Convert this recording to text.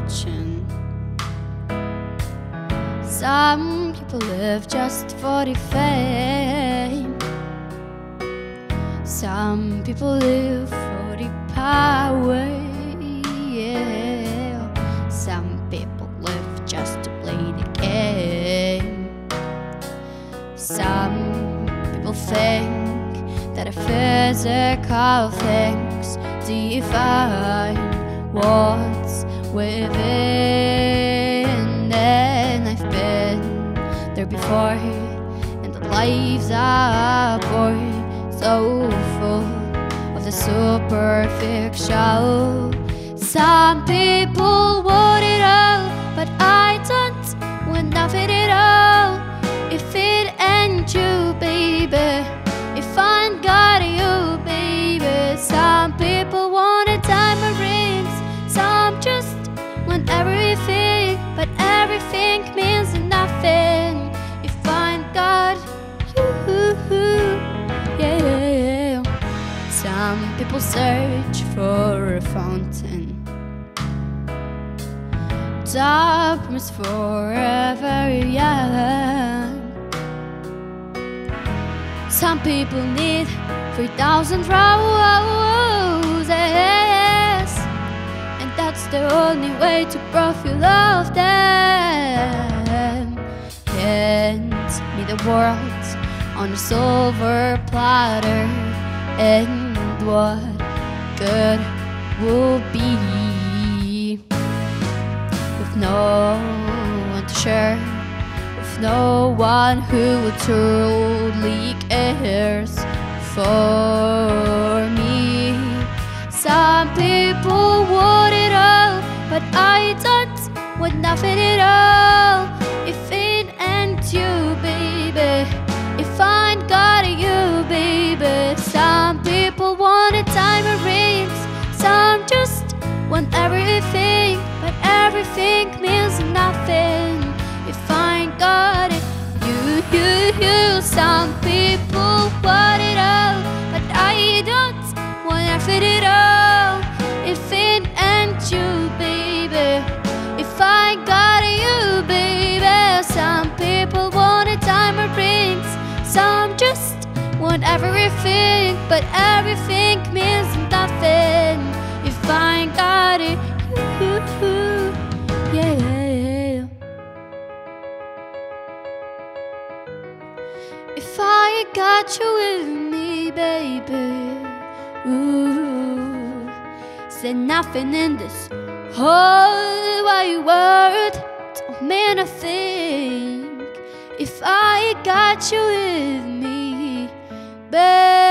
fortune. Some people live just for the fame. Some people live for the power. Yeah. Some people live just to play the game. Some people think that a physical things define what's within. And I've been there before, and the lives are boring, so full of the superficial. Some people want people search for a fountain. Darkness forever young. Some people need 3,000 roses, and that's the only way to you love them. Hand me the world on a silver platter, and what good will be with no one to share? with no one who truly cares for me. Some people want it all, but I don't want nothing at all. Everything means nothing if I ain't got it. You, you, you. Some people want it all, but I don't want nothing at all. If it ain't you, baby, if I got you, baby. Some people want a diamond rings, some just want everything, but everything means If I got you with me, baby, ooh, said nothing in this whole wide world don't mean a thing. If I got you with me, baby.